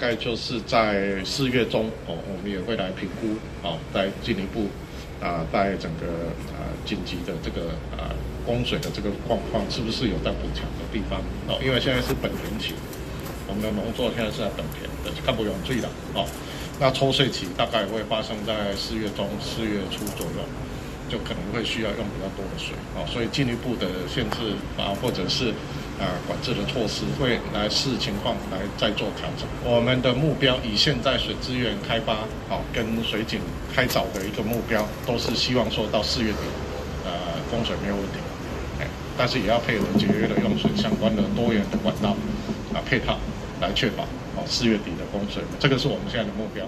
大概就是在四月中哦，我们也会来评估哦，再进一步啊，在整个啊紧急的这个啊供水的这个状况，是不是有在补强的地方哦？因为现在是本田期，我们的农作现在是在本田的，看不用最的哦。那抽水期大概会发生在四月中、四月初左右。就可能会需要用比较多的水啊，所以进一步的限制啊，或者是啊管制的措施，会来视情况来再做调整。我们的目标以现在水资源开发啊跟水井开凿的一个目标，都是希望说到四月底，呃供水没有问题，哎，但是也要配合节约的用水相关的多元的管道啊配套，来确保哦四月底的供水，这个是我们现在的目标。